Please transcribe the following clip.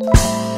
you